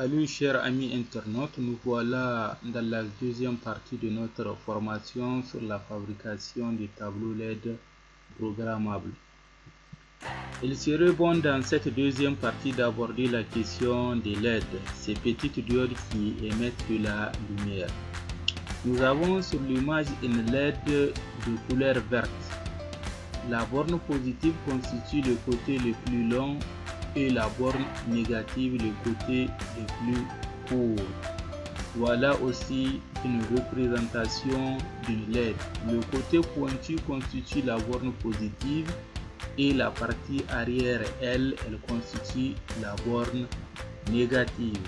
Salut chers amis internautes, nous voilà dans la deuxième partie de notre formation sur la fabrication des tableaux LED programmables. Il serait bon dans cette deuxième partie d'aborder la question des LED, ces petites diodes qui émettent de la lumière. Nous avons sur l'image une LED de couleur verte. La borne positive constitue le côté le plus long et la borne négative le côté le plus court. Voilà aussi une représentation d'une LED. Le côté pointu constitue la borne positive et la partie arrière, elle, elle constitue la borne négative.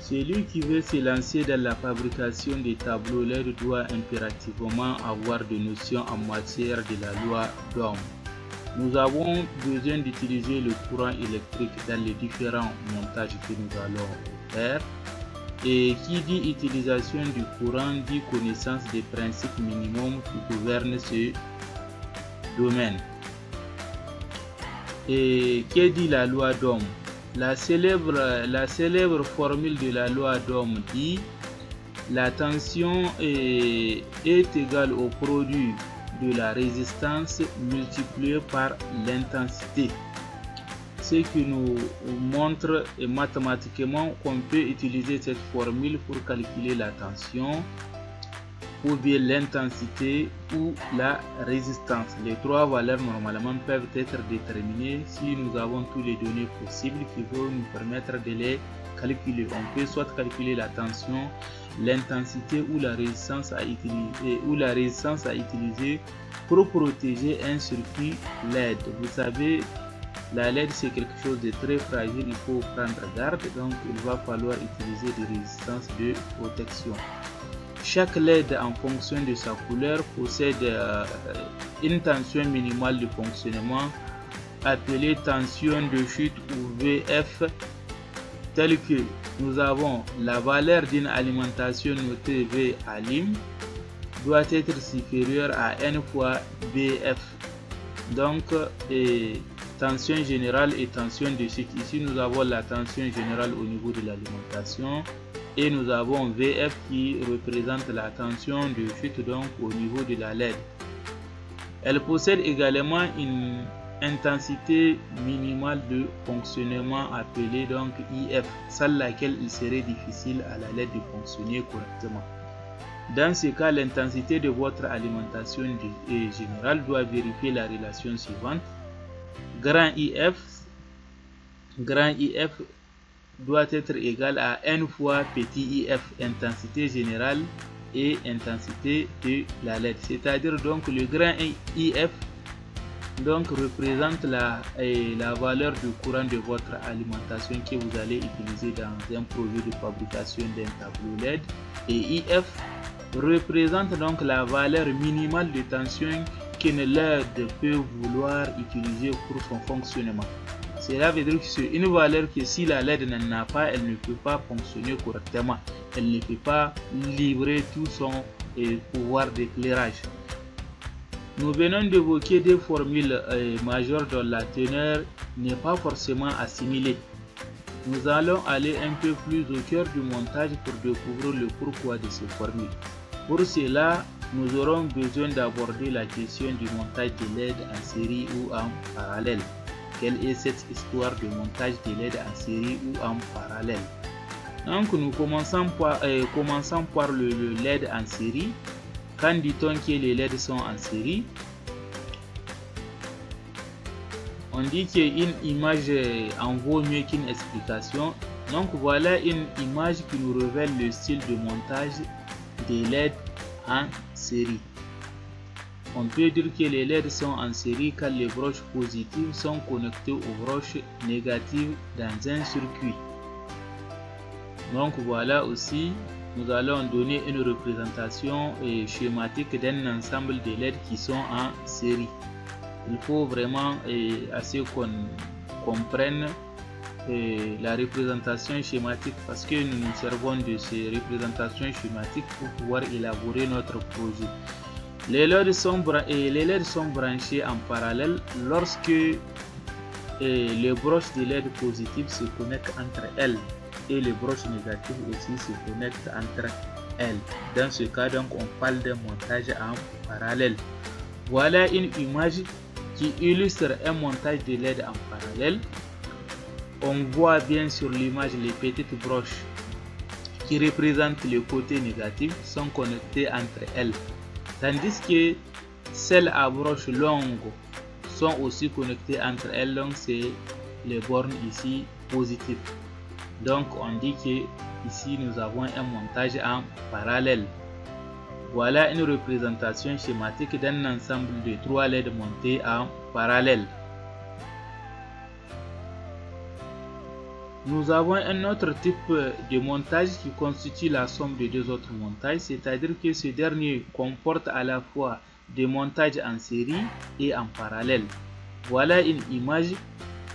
Celui qui veut se lancer dans la fabrication des tableaux LED doit impérativement avoir des notions en matière de la loi d'Ohm. Nous avons besoin d'utiliser le courant électrique dans les différents montages que nous allons faire. Et qui dit utilisation du courant dit connaissance des principes minimums qui gouvernent ce domaine. Et que dit la loi d'Ohm la célèbre, formule de la loi d'Ohm dit la tension est égale au produit de la résistance multiplié par l'intensité. Ce qui nous montre mathématiquement qu'on peut utiliser cette formule pour calculer la tension ou bien l'intensité ou la résistance. Les trois valeurs normalement peuvent être déterminées si nous avons tous les données possibles qui vont nous permettre de les calculer. On peut soit calculer la tension, l'intensité ou la résistance à utiliser ou la résistance à utiliser pour protéger un circuit LED. Vous savez, la LED c'est quelque chose de très fragile, il faut prendre garde, donc il va falloir utiliser des résistances de protection. Chaque LED en fonction de sa couleur possède euh, une tension minimale de fonctionnement appelée tension de chute ou VF telle que nous avons la valeur d'une alimentation notée V à lim doit être supérieure à n fois BF. Donc, tension générale et tension de chute. Ici, nous avons la tension générale au niveau de l'alimentation et nous avons VF qui représente la tension de chute donc au niveau de la LED. Elle possède également une intensité minimale de fonctionnement appelée donc IF, sans laquelle il serait difficile à la LED de fonctionner correctement. Dans ce cas, l'intensité de votre alimentation générale doit vérifier la relation suivante. Grand IF, grand IF doit être égal à n fois petit if, intensité générale et intensité de la LED. C'est-à-dire donc le grand if donc représente la, la valeur du courant de votre alimentation que vous allez utiliser dans un projet de fabrication d'un tableau LED et IF représente donc la valeur minimale de tension qu'une LED peut vouloir utiliser pour son fonctionnement. Cela veut dire que c'est une valeur que si la LED n'en a pas, elle ne peut pas fonctionner correctement. Elle ne peut pas livrer tout son pouvoir d'éclairage. Nous venons d'évoquer des formules majeures dont la teneur n'est pas forcément assimilée. Nous allons aller un peu plus au cœur du montage pour découvrir le pourquoi de ces formules. Pour cela, nous aurons besoin d'aborder la question du montage de LED en série ou en parallèle. Quelle est cette histoire de montage de LED en série ou en parallèle? Donc nous commençons par, euh, le LED en série. Quand dit-on que les LED sont en série On dit qu'une image en vaut mieux qu'une explication. Donc voilà une image qui nous révèle le style de montage des LED en série. On peut dire que les LED sont en série quand les broches positives sont connectées aux broches négatives dans un circuit. Donc voilà aussi, nous allons donner une représentation schématique d'un ensemble de LED qui sont en série. Il faut vraiment assez qu'on comprenne la représentation schématique parce que nous nous servons de ces représentations schématiques pour pouvoir élaborer notre projet. Les LED sont, branchés en parallèle lorsque les broches de LED positives se connectent entre elles et les broches négatives aussi se connectent entre elles. Dans ce cas, donc, on parle d'un montage en parallèle. Voilà une image qui illustre un montage de LED en parallèle. On voit bien sur l'image les petites broches qui représentent le côté négatif sont connectées entre elles, tandis que celles à broches longues sont aussi connectées entre elles, donc c'est les bornes ici positives. Donc on dit que ici nous avons un montage en parallèle. Voilà une représentation schématique d'un ensemble de trois LED montés en parallèle. Nous avons un autre type de montage qui constitue la somme de deux autres montages, c'est-à-dire que ce dernier comporte à la fois des montages en série et en parallèle. Voilà une image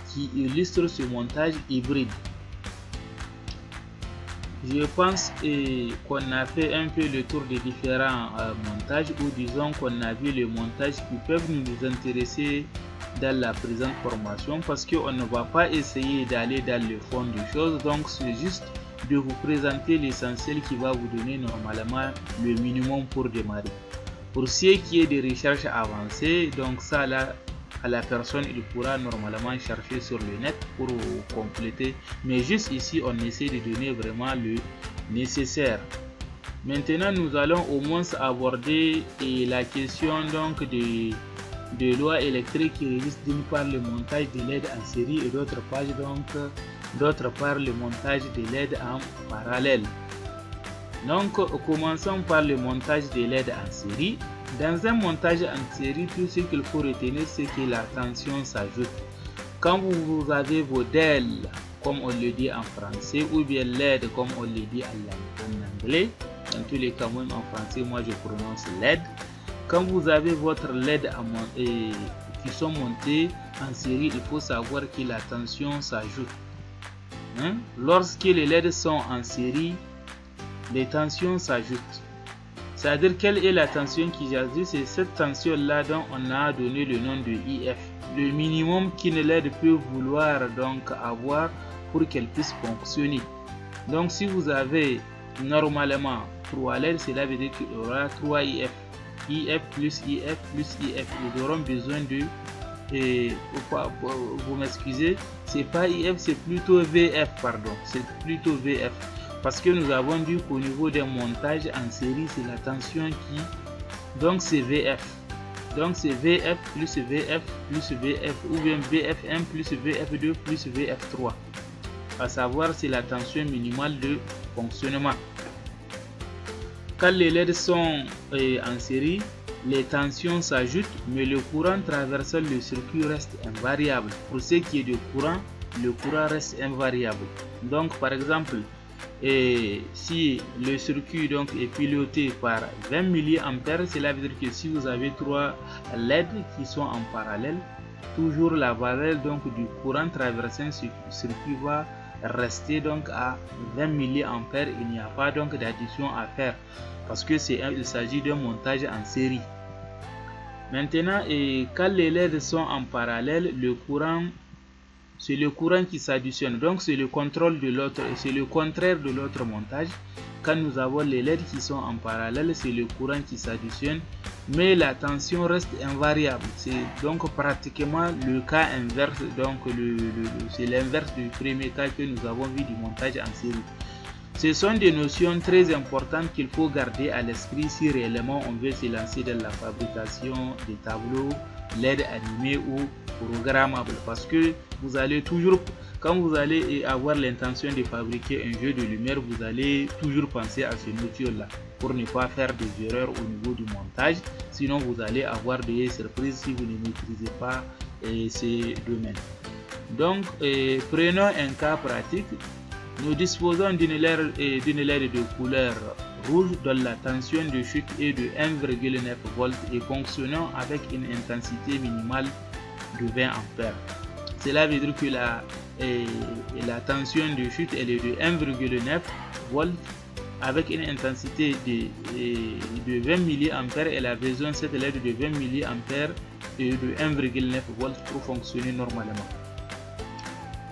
qui illustre ce montage hybride. Je pense qu'on a fait un peu le tour des différents euh, montages ou disons qu'on a vu les montages qui peuvent nous intéresser dans la présente formation parce qu'on ne va pas essayer d'aller dans le fond des choses donc c'est juste de vous présenter l'essentiel qui va vous donner normalement le minimum pour démarrer. Pour ce qui est des recherches avancées, donc ça là, à la personne, il pourra normalement chercher sur le net pour compléter. Mais juste ici, on essaie de donner vraiment le nécessaire. Maintenant, nous allons au moins aborder la question donc de, de loi électrique qui régissent d'une part le montage de LED en série et d'autre part donc d'autre part le montage de LED en parallèle. Donc, commençons par le montage de LED en série. Dans un montage en série, tout ce qu'il faut retenir, c'est que la tension s'ajoute. Quand vous avez vos DEL, comme on le dit en français, ou bien LED, comme on le dit en anglais, dans tous les cas, même en français, moi je prononce LED. Quand vous avez votre LED qui sont montés en série, il faut savoir que la tension s'ajoute. Hein? Lorsque les LED sont en série, les tensions s'ajoutent. C'est-à-dire quelle est la tension qui s'ajoute C'est cette tension-là dont on a donné le nom de IF. Le minimum qu'une LED peut vouloir donc avoir pour qu'elle puisse fonctionner. Donc si vous avez normalement 3 LED, cela veut dire qu'il y aura 3 IF. IF plus IF plus IF. Nous aurons besoin de... Et, vous m'excusez, c'est pas IF, c'est plutôt VF, pardon. C'est plutôt VF parce que nous avons dit qu'au niveau des montages en série c'est la tension qui donc c'est VF donc c'est VF plus VF plus VF ou bien VF1 plus VF2 plus VF3 à savoir c'est la tension minimale de fonctionnement. Quand les LED sont euh, en série les tensions s'ajoutent mais le courant traversant le circuit reste invariable. Pour ce qui est de courant le courant reste invariable. Donc par exemple et si le circuit donc est piloté par 20 mA, cela veut dire que si vous avez trois LED qui sont en parallèle, toujours la valeur donc du courant traversant ce circuit va rester donc à 20 mA. Il n'y a pas donc d'addition à faire parce que c'est il s'agit d'un montage en série. Maintenant, et quand les LED sont en parallèle, le courant c'est le courant qui s'additionne. Donc c'est le contrôle de l'autre, c'est le contraire de l'autre montage. Quand nous avons les LED qui sont en parallèle, c'est le courant qui s'additionne, mais la tension reste invariable. C'est donc pratiquement le cas inverse, donc c'est l'inverse du premier cas que nous avons vu du montage en série. Ce sont des notions très importantes qu'il faut garder à l'esprit si réellement on veut se lancer dans la fabrication des tableaux LED animés ou programmables parce que vous allez toujours quand vous allez avoir l'intention de fabriquer un jeu de lumière vous allez toujours penser à ces notions là pour ne pas faire des erreurs au niveau du montage. Sinon vous allez avoir des surprises si vous ne maîtrisez pas ces domaines. Donc prenons un cas pratique. Nous disposons d'une LED de couleur rouge dont la tension de chute est de 1,9 volts et fonctionnant avec une intensité minimale de 20 ampères. Cela veut dire que la, la tension de chute est de 1,9 volts avec une intensité de, de 20 mA. Elle a besoin cette LED de 20 mA et de 1,9 volts pour fonctionner normalement.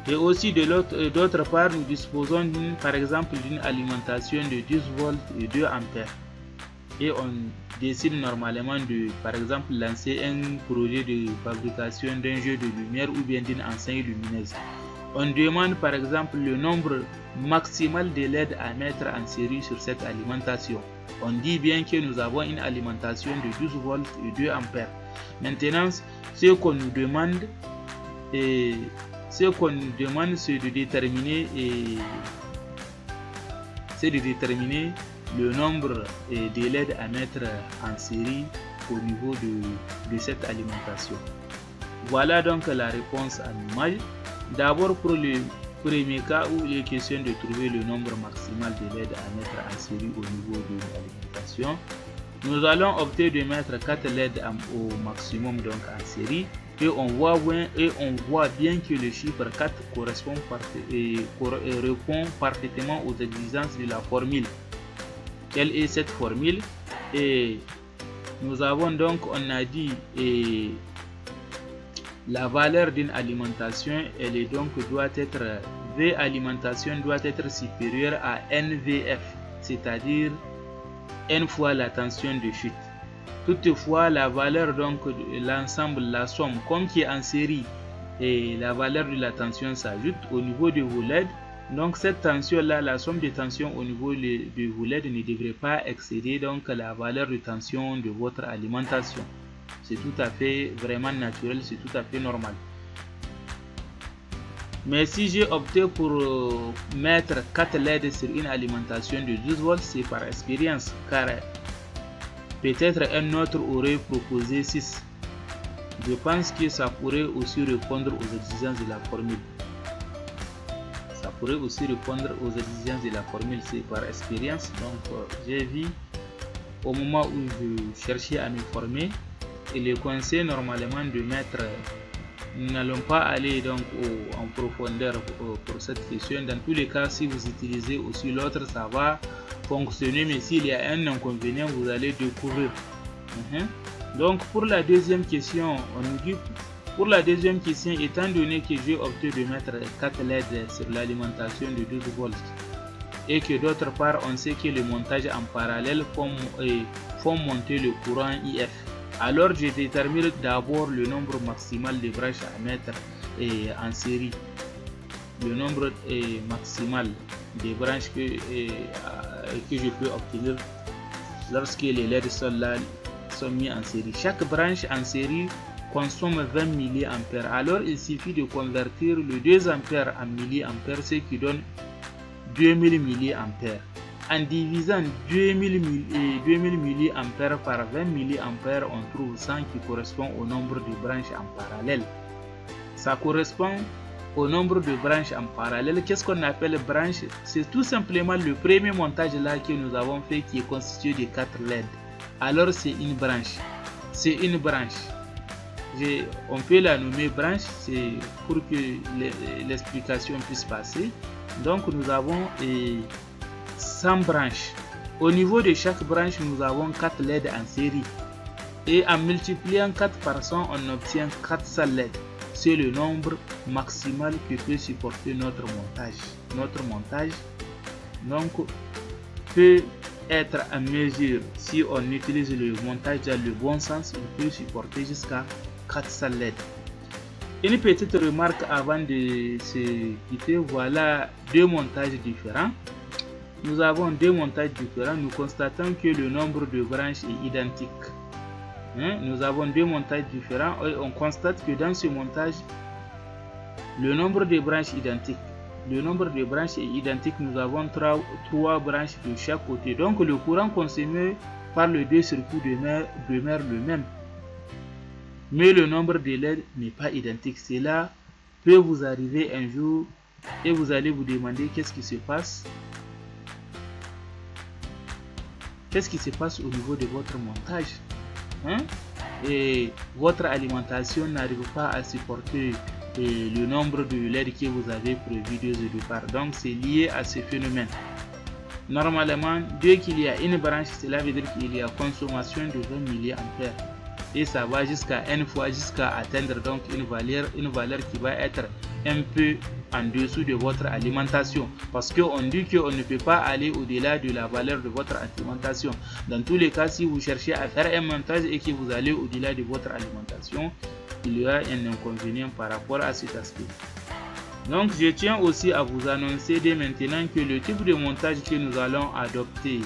Et aussi de l'autre, euh, d'autre part, nous disposons par exemple d'une alimentation de 10 volts et 2 ampères. Et on décide normalement de, par exemple, lancer un projet de fabrication d'un jeu de lumière ou bien d'une enseigne lumineuse. On demande par exemple le nombre maximal de LED à mettre en série sur cette alimentation. On dit bien que nous avons une alimentation de 12 volts et 2 ampères. Maintenant, ce qu'on nous demande, et ce qu'on nous demande, c'est de déterminer et c'est de déterminer le nombre LED à mettre en série au niveau de, de cette alimentation. Voilà donc la réponse à l'image. D'abord pour le premier cas où il est question de trouver le nombre maximal LED à mettre en série au niveau de l'alimentation, nous allons opter de mettre 4 LED au maximum donc en série et on voit bien, et on voit bien que le chiffre 4 correspond et, répond parfaitement aux exigences de la formule. Quelle est cette formule? Et nous avons donc, on a dit, et la valeur d'une alimentation, elle est donc doit être V alimentation doit être supérieure à NVF, c'est-à-dire n fois la tension de chute. Toutefois, la valeur donc l'ensemble, la somme, comme qui est en série, et la valeur de la tension s'ajoute au niveau de vos LED. Donc cette tension-là, la somme de tension au niveau de vos LED ne devrait pas excéder donc la valeur de tension de votre alimentation. C'est tout à fait vraiment naturel, c'est tout à fait normal. Mais si j'ai opté pour euh, mettre 4 LED sur une alimentation de 12 volts, c'est par expérience, car peut-être un autre aurait proposé 6. Je pense que ça pourrait aussi répondre aux exigences de la formule. Ça pourrait aussi répondre aux exigences de la formule, c'est par expérience. Donc euh, j'ai vu au moment où je cherchais à me former, il est conseillé normalement de mettre nous n'allons pas aller donc en profondeur pour, cette question. Dans tous les cas, si vous utilisez aussi l'autre, ça va fonctionner. Mais s'il y a un inconvénient, vous allez découvrir. Mhm. Donc pour la deuxième question, on nous dit pour la deuxième question, étant donné que j'ai opté de mettre 4 LED sur l'alimentation de 12 volts et que d'autre part on sait que le montage en parallèle font, font monter le courant IF alors je détermine d'abord le nombre maximal de branches à mettre en série. Le nombre maximal de branches que, que je peux obtenir lorsque les LED sont, là, sont mis en série. Chaque branche en série consomme 20 mA. Alors il suffit de convertir le 2 A en mA, ce qui donne 2000 mA en divisant 2000, 2000 mA par 20 mA, on trouve 100 qui correspond au nombre de branches en parallèle. Ça correspond au nombre de branches en parallèle. Qu'est-ce qu'on appelle branche? C'est tout simplement le premier montage là que nous avons fait qui est constitué de 4 LED. Alors c'est une branche. C'est une branche. on peut la nommer branche, c'est pour que l'explication puisse passer. Donc nous avons 100 branches. Au niveau de chaque branche, nous avons 4 LED en série. Et en multipliant 4 par 100, on obtient 400 LED. C'est le nombre maximal que peut supporter notre montage. Notre montage donc peut être en mesure, si on utilise le montage dans le bon sens, il peut supporter jusqu'à 400 LED. Une petite remarque avant de se quitter, voilà deux montages différents nous avons deux montages différents, nous constatons que le nombre de branches est identique. Hein? Nous avons deux montages différents et on constate que dans ce montage, le nombre de branches est identique. Le nombre de branches est identique, nous avons trois, branches de chaque côté. Donc le courant consommé par les deux circuits demeure, le même. Mais le nombre de LED n'est pas identique. Cela peut vous arriver un jour et vous allez vous demander qu'est-ce qui se passe qu'est-ce qui se passe au niveau de votre montage hein? et votre alimentation n'arrive pas à supporter le nombre de LED que vous avez prévu dès le départ. Donc c'est lié à ce phénomène. Normalement, dès qu'il y a une branche, cela veut dire qu'il y a consommation de 20 mA et ça va jusqu'à n fois jusqu'à atteindre donc une valeur, une valeur qui va être un peu en dessous de votre alimentation. Parce qu'on dit qu'on ne peut pas aller au-delà de la valeur de votre alimentation. Dans tous les cas, si vous cherchez à faire un montage et que vous allez au-delà de votre alimentation, il y a un inconvénient par rapport à cet aspect. Donc je tiens aussi à vous annoncer dès maintenant que le type de montage que nous allons adopter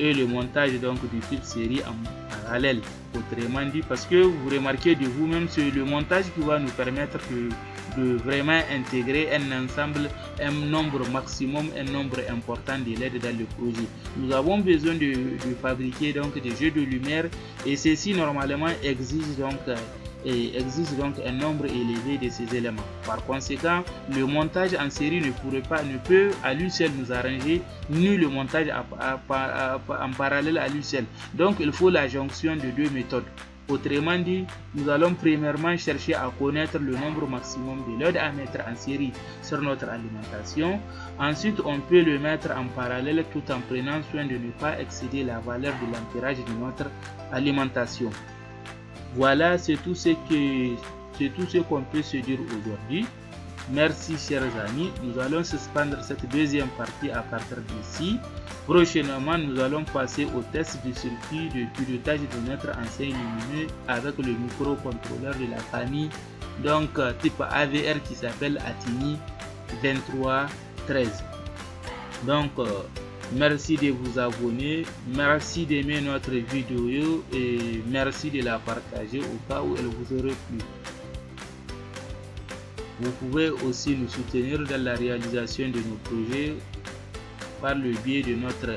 est le montage donc du type série en parallèle. Autrement dit, parce que vous remarquez de vous-même, c'est le montage qui va nous permettre de, vraiment intégrer un ensemble, un nombre maximum, un nombre important de LED dans le projet. Nous avons besoin de, de fabriquer donc des jeux de lumière et ceci normalement exige donc et existe donc un nombre élevé de ces éléments. Par conséquent, le montage en série ne pourrait pas, ne peut à lui seul nous arranger, ni le montage en parallèle à lui seul. Donc, il faut la jonction de deux méthodes. Autrement dit, nous allons premièrement chercher à connaître le nombre maximum de loads à mettre en série sur notre alimentation. Ensuite, on peut le mettre en parallèle tout en prenant soin de ne pas excéder la valeur de l'ampérage de notre alimentation. Voilà, c'est tout ce c'est tout ce qu'on peut se dire aujourd'hui. Merci chers amis. Nous allons suspendre cette deuxième partie à partir d'ici. Prochainement, nous allons passer au test du circuit de pilotage de notre enseigne lumineux avec le microcontrôleur de la famille, donc type AVR qui s'appelle Atini 2313. Donc, euh, Merci de vous abonner, merci d'aimer notre vidéo et merci de la partager au cas où elle vous aurait plu. Vous pouvez aussi nous soutenir dans la réalisation de nos projets par le biais de notre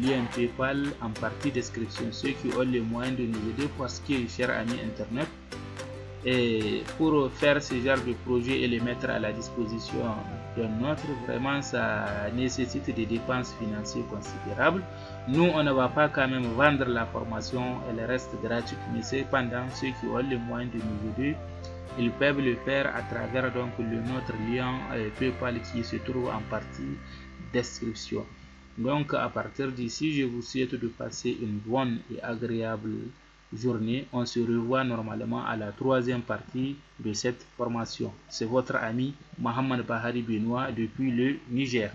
lien PayPal en partie description. Ceux qui ont les moyens de nous aider parce que, chers amis Internet, et pour faire ce genre de projet et les mettre à la disposition d'un autre, vraiment ça nécessite des dépenses financières considérables. Nous, on ne va pas quand même vendre la formation, elle reste gratuite, mais cependant, ceux qui ont les moyens de nous aider, ils peuvent le faire à travers donc le notre lien euh, PayPal qui se trouve en partie description. Donc à partir d'ici, je vous souhaite de passer une bonne et agréable journée. On se revoit normalement à la troisième partie de cette formation. C'est votre ami Mohamed Bahari Benoît depuis le Niger.